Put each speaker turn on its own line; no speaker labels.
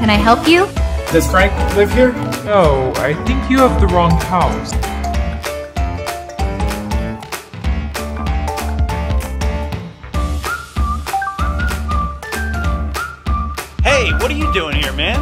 Can I help you?
Does Frank live here?
No, I think you have the wrong house.
Hey, what are you doing here, man?